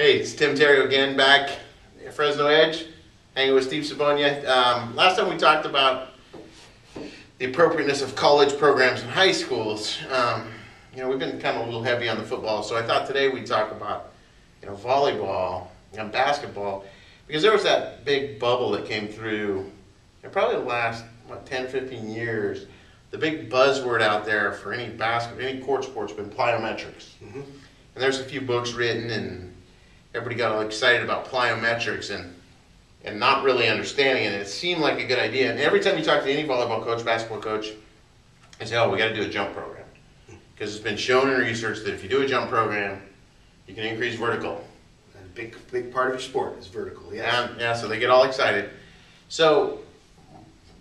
Hey, it's Tim Terrio again, back at Fresno Edge, hanging with Steve Sobonya. Um, last time we talked about the appropriateness of college programs and high schools. Um, you know, we've been kind of a little heavy on the football, so I thought today we'd talk about, you know, volleyball and basketball, because there was that big bubble that came through, in probably the last, what, 10, 15 years. The big buzzword out there for any basketball, any court sport's been plyometrics. Mhm. And there's a few books written, and everybody got all excited about plyometrics and and not really understanding it. It seemed like a good idea. And every time you talk to any volleyball coach, basketball coach, they say, "Oh, we got to do a jump program," because it's been shown in research that if you do a jump program, you can increase vertical. And a big, big part of your sport is vertical, yes. And yeah, so they get all excited. So,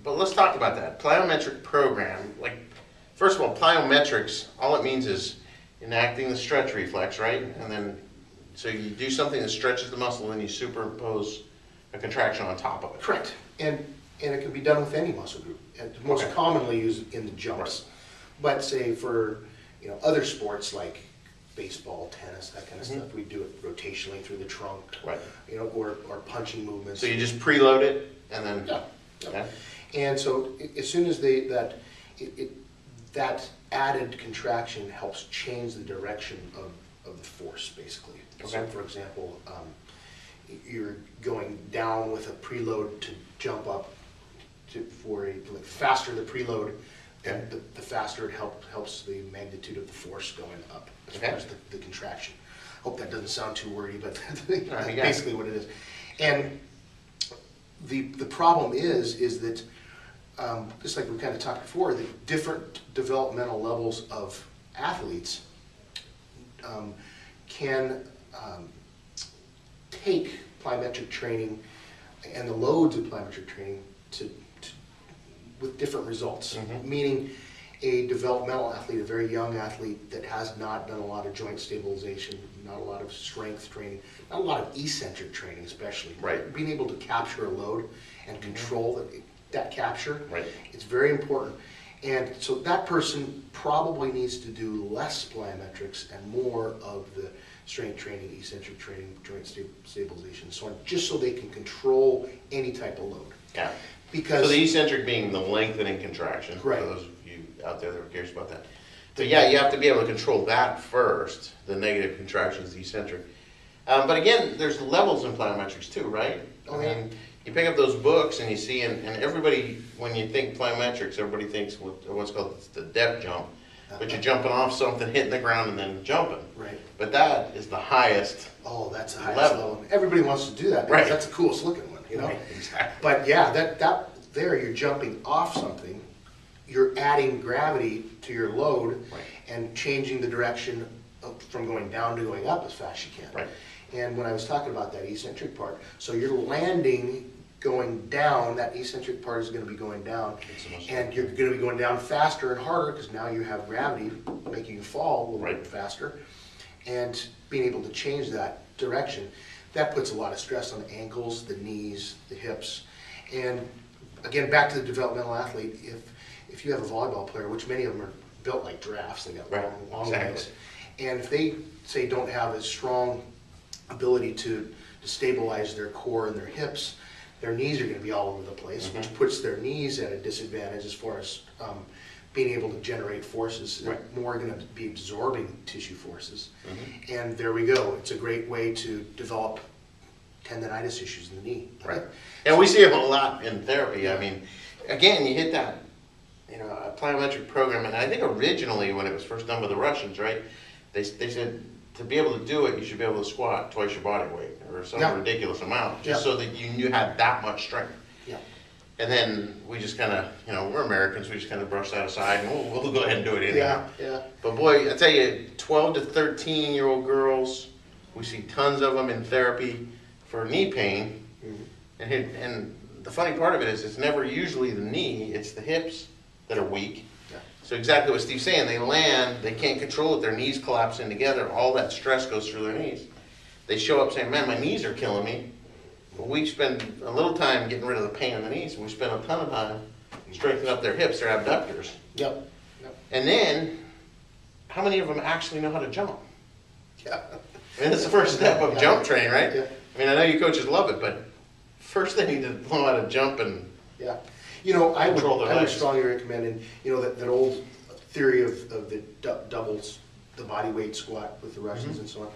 but let's talk about that plyometric program. Like, first of all, plyometrics. All it means is enacting the stretch reflex, right? And then, so you do something that stretches the muscle, and then you superimpose a contraction on top of it. Correct. And, and it can be done with any muscle group. And most Okay. commonly used in the jumps. But say for, you know, other sports like baseball, tennis, that kind of Mhm. stuff, we do it rotationally through the trunk. Right. You know, or, or punching movements. So you just preload it, and then Yeah. okay. And so i- as soon as they, that, it, it, that added contraction helps change the direction of, of the force, basically. So for example, um, you're going down with a preload to jump up to, for a, like, faster the preload, Okay. the, the faster it help, helps the magnitude of the force going up as far as the, the contraction. Hope that doesn't sound too wordy, but that's No, you got basically what it is. And the, the problem is, is that, um, just like we kind of talked before, the different developmental levels of athletes um, can um, take plyometric training and the loads of plyometric training to, to with different results. Mhm. Meaning, a developmental athlete, a very young athlete that has not done a lot of joint stabilization, not a lot of strength training, not a lot of eccentric training, especially. Right. Being able to capture a load and control that, that capture. Right. It's very important. And so that person probably needs to do less plyometrics and more of the strength training, eccentric training, joint sta- stabilization, so on, just so they can control any type of load. Yeah. Because So the eccentric being the lengthening contraction. Right. For those of you out there that are curious about that. So yeah, you have to be able to control that first, the negative contractions, the eccentric. Um, but again, there's levels in plyometrics too, right? Oh, I yeah. mean, you pick up those books and you see, and, and everybody, when you think plyometrics, everybody thinks what, what's called the depth jump. But you're jumping off something, hitting the ground, and then jumping. Right. But that is the highest. Oh, that's the highest Level. level. Everybody wants to do that because Right. that's the coolest looking one, you know? Right, exactly. But yeah, that, that, there, you're jumping off something, you're adding gravity to your load Right. and changing the direction of, from going down to going up as fast as you can. Right. And when I was talking about that eccentric part, so you're landing going down, that eccentric part is gonna be going down. It's the most- And you're gonna be going down faster and harder, because now you have gravity making you fall a little Right. bit faster. And being able to change that direction, that puts a lot of stress on the ankles, the knees, the hips. And again, back to the developmental athlete, if, if you have a volleyball player, which many of them are built like drafts, they got Right, long, long exactly. legs. And if they, say, don't have a strong ability to, to stabilize their core and their hips, their knees are gonna be all over the place, Mm-hmm. which puts their knees at a disadvantage as far as, um, being able to generate forces. They're More gonna be absorbing tissue forces. Mm-hmm. And there we go, it's a great way to develop tendonitis issues in the knee. Right. And we see it a lot in therapy. I mean, again, you hit that, you know, a plyometric program, and I think originally when it was first done with the Russians, right, they, they said to be able to do it, you should be able to squat twice your body weight or some Yeah. ridiculous amount, just Yeah. so that you knew had that much strength. Yeah, And then we just kind of, you know, we're Americans, we just kind of brush that aside and we'll, we'll go ahead and do it anyhow. yeah, yeah. But boy, I tell you, 12 to 13 year old girls, we see tons of them in therapy for knee pain. Mhm. And, it, and the funny part of it is, it's never usually the knee, it's the hips that are weak. So exactly what Steve's saying, they land, they can't control it, their knees collapse in together, all that stress goes through their knees. They show up saying, man, my knees are killing me. Well, we spend a little time getting rid of the pain in the knees, and we spend a ton of time strengthening up their hips, their abductors. Yep, yep, And then, how many of them actually know how to jump? yeah. I mean, that's the first step of jump training, right? Yeah. I mean, I know you coaches love it, but first they need to know how to jump and, Yeah, you know, I would, Control their I would strongly recommend, and, you know, that, that old theory of, of the dou- doubles, the body weight squat with the Russians Mm-hmm. and so on.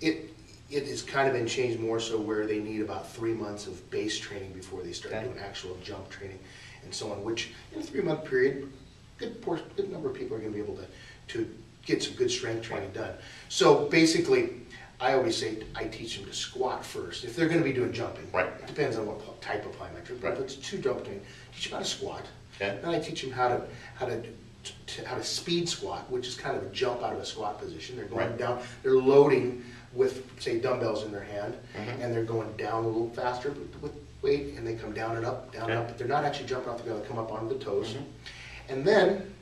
It, it has kind of been changed more so where they need about three months of base training before they start Okay. doing actual jump training and so on, which in a three-month period, good portion, good number of people are gonna be able to, to get some good strength training done. So basically, I always say, I teach them to squat first, if they're gonna be doing jumping. Right. It depends on what pl- type of plyometric, but if Right. it's two jumping, teach them how to squat. Okay. Then I teach them how to, how to, to, how to speed squat, which is kind of a jump out of a squat position. They're going Right. down, they're loading with, say, dumbbells in their hand, Mhm. and they're going down a little faster with, with weight, and they come down and up, down and Okay. up, but they're not actually jumping off the ground, they come up onto the toes. Mhm. And then,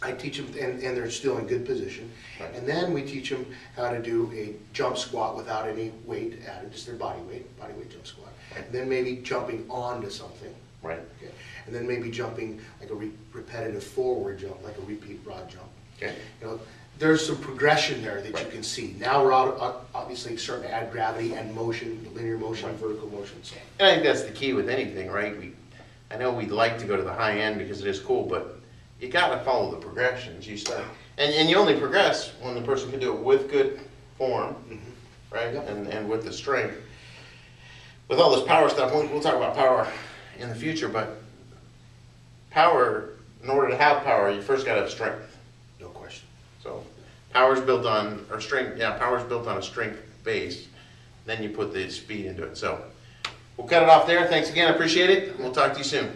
I teach them, and, and they're still in good position. Right. And then we teach them how to do a jump squat without any weight added, just their body weight, body weight jump squat. Right. And then maybe jumping onto something. right, Okay, and then maybe jumping like a re- repetitive forward jump, like a repeat broad jump. okay, You know, there's some progression there that you can see. Now we're out- out- obviously starting to add gravity and motion, linear motion, Right. vertical motion, so. and I think that's the key with anything, right? We, I know we'd like to go to the high end because it is cool, but you gotta follow the progressions, you start, and, and you only progress when the person can do it with good form, mm-hmm. right? Yep. And, and with the strength. With all this power stuff, we'll, we'll talk about power in the future, but power, in order to have power, you first gotta have strength. No question. So power is built on, or strength, yeah, power is built on a strength base. Then you put the speed into it. So we'll cut it off there. Thanks again. I appreciate it. We'll talk to you soon.